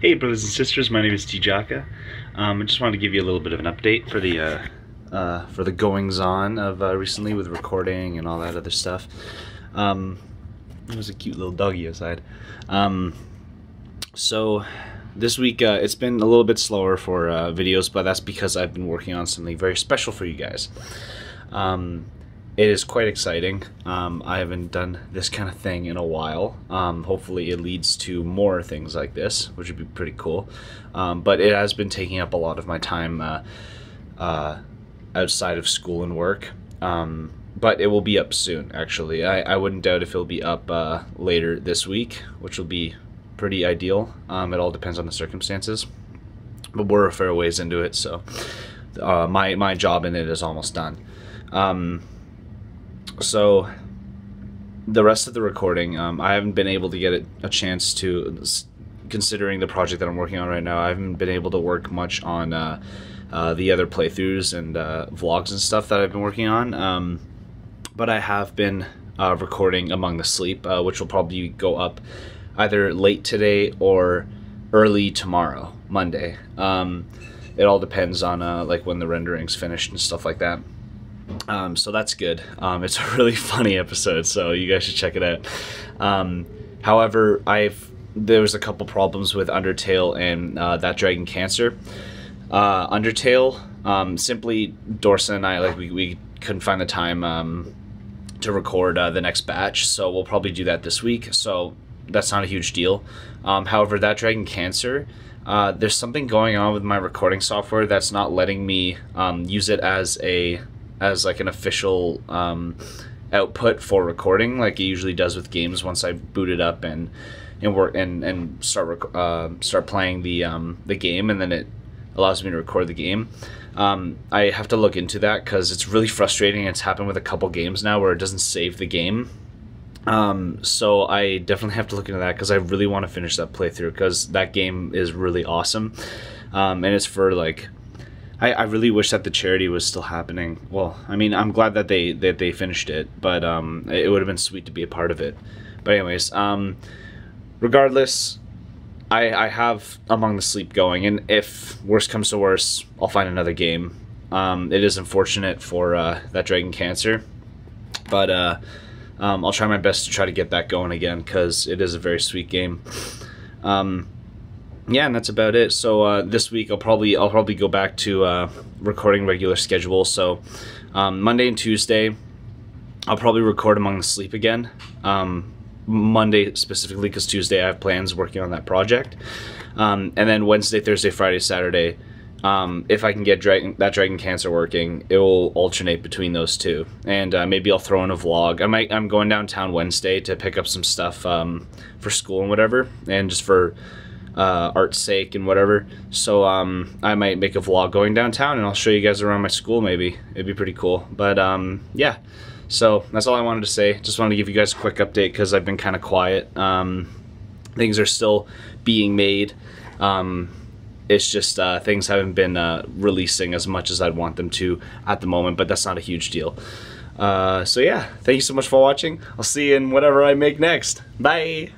Hey brothers and sisters, my name is Tjaka. Um, I just wanted to give you a little bit of an update for the uh, uh, for the goings on of uh, recently with recording and all that other stuff. Um, there's a cute little doggy outside. Um, so this week uh, it's been a little bit slower for uh, videos, but that's because I've been working on something very special for you guys. Um, it is quite exciting. Um, I haven't done this kind of thing in a while. Um, hopefully, it leads to more things like this, which would be pretty cool. Um, but it has been taking up a lot of my time uh, uh, outside of school and work. Um, but it will be up soon, actually. I, I wouldn't doubt if it'll be up uh, later this week, which will be pretty ideal. Um, it all depends on the circumstances. But we're a fair ways into it, so uh, my, my job in it is almost done. So the rest of the recording, um, I haven't been able to get a chance to, considering the project that I'm working on right now, I haven't been able to work much on uh, uh, the other playthroughs and uh, vlogs and stuff that I've been working on. Um, but I have been uh, recording Among the Sleep, uh, which will probably go up either late today or early tomorrow, Monday. Um, it all depends on uh, like when the rendering's finished and stuff like that. Um, so that's good. Um, it's a really funny episode, so you guys should check it out. Um, however, I've there was a couple problems with Undertale and uh, that Dragon Cancer. Uh, Undertale, um, simply Dorson and I like we, we couldn't find the time um, to record uh, the next batch, so we'll probably do that this week. So that's not a huge deal. Um, however, that Dragon Cancer. Uh, there's something going on with my recording software that's not letting me use it as a as like an official um, output for recording, like it usually does with games. Once I boot it up and and work and and start rec- uh, start playing the um, the game, and then it allows me to record the game. Um, I have to look into that because it's really frustrating. It's happened with a couple games now where it doesn't save the game. Um, so I definitely have to look into that because I really want to finish that playthrough because that game is really awesome, um, and it's for like I, I really wish that the charity was still happening. Well, I mean, I'm glad that they that they finished it, but um, it would have been sweet to be a part of it. But anyways, um, regardless, I I have Among the Sleep going, and if worse comes to worse, I'll find another game. Um, it is unfortunate for uh, that Dragon Cancer, but uh, um, I'll try my best to try to get that going again because it is a very sweet game. Um, yeah, and that's about it. So uh, this week I'll probably I'll probably go back to uh, recording regular schedule. So um, Monday and Tuesday I'll probably record Among the Sleep again. Um, Monday specifically because Tuesday I have plans working on that project, um, and then Wednesday, Thursday, Friday, Saturday. Um, if I can get Dragon, that Dragon Cancer working, it will alternate between those two, and uh, maybe I'll throw in a vlog. I might. I'm going downtown Wednesday to pick up some stuff um, for school and whatever, and just for uh, art's sake and whatever. So um, I might make a vlog going downtown and I'll show you guys around my school maybe. It'd be pretty cool. But um, yeah, so that's all I wanted to say. Just wanted to give you guys a quick update because I've been kind of quiet. Um, things are still being made. Um, it's just uh, things haven't been uh, releasing as much as I'd want them to at the moment, but that's not a huge deal. Uh, so yeah, thank you so much for watching. I'll see you in whatever I make next. Bye!